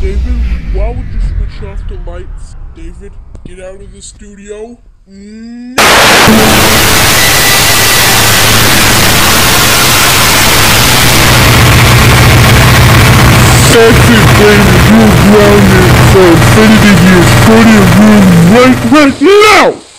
David, why would you switch off the lights? David, get out of the studio. No! sexy baby, you're grounded for infinity years, put in room right, right now!